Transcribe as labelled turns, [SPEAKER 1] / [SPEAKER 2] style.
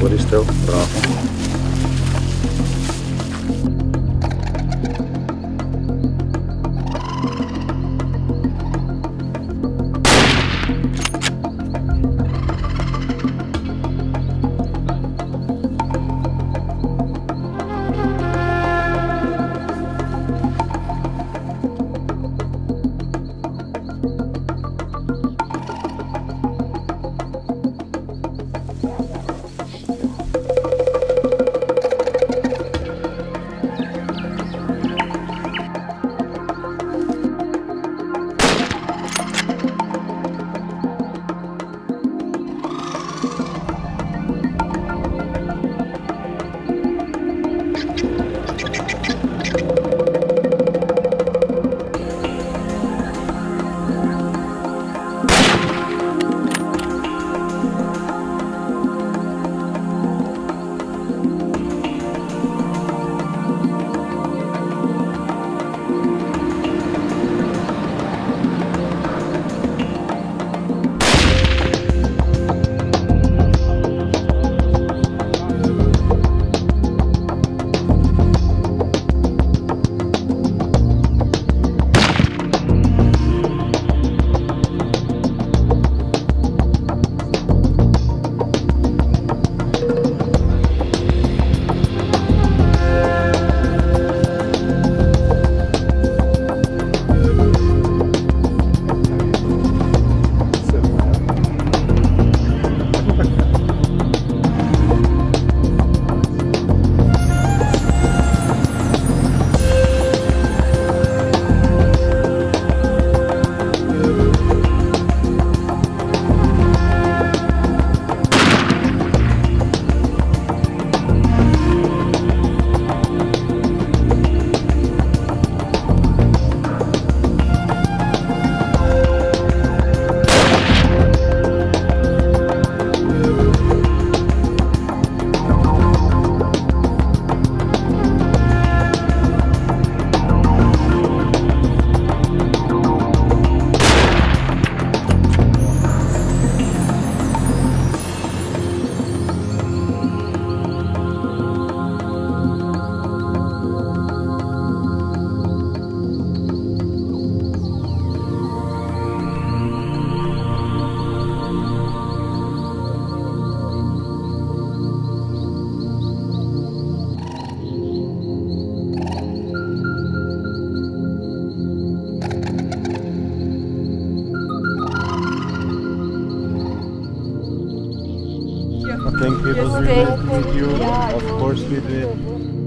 [SPEAKER 1] Por estão pronto.
[SPEAKER 2] I think it was really with you. Of course we did.